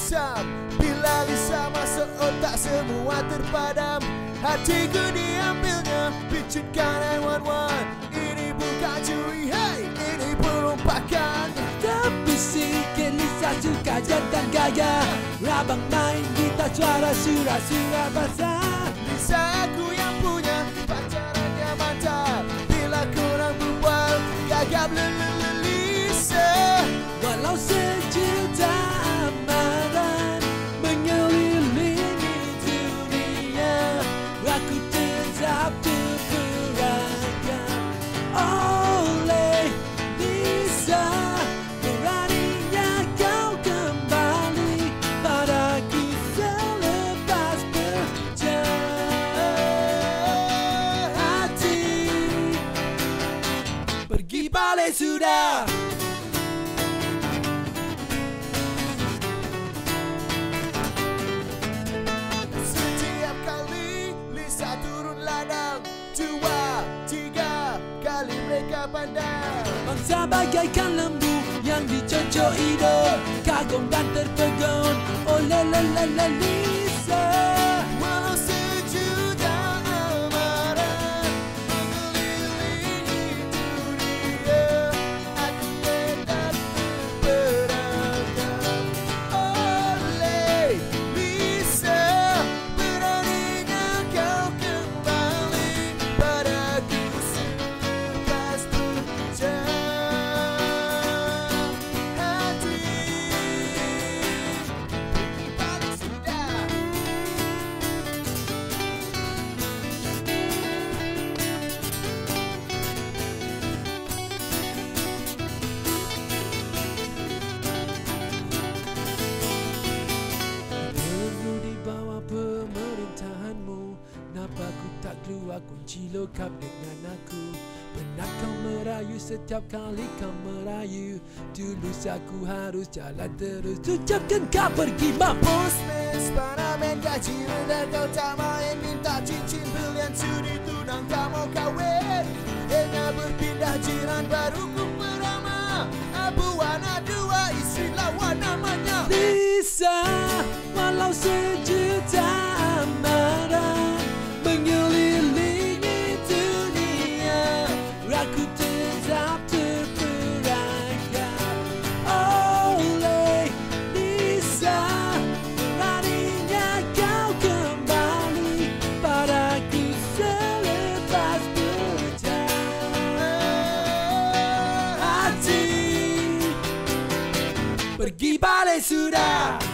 asam. Bila Lisa masuk otak semua terpadam. Hatiku diambilnya Picitkan 911 Ini bukan curi Hey, ini perompakan. Tapi sikit Lisa suka jantan gaya. Rabang main gitar suara surah-surah basah Sudah. Setiap kali Lisa turun ladang Dua, tiga kali mereka pandang. Bangsa bagaikan lembu yang dicocok hidung Kagum dan terpegun oleh lelele Lisa kunci lokap dengan aku. Pernah kau merayu setiap kali kau merayu. Dulu aku harus jalan terus. Ucapkan kau pergi mampus. Postman, Spiderman, gaji rendah kau tak main. Minta cincin belian sudi tunang tak mau kawin. Hingga berpindah jiran baru ku perama Abu Wana dua istri lawan namanya. Lisa Walau sejuta すら。